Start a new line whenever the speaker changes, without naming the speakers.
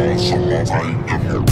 Awesome, I am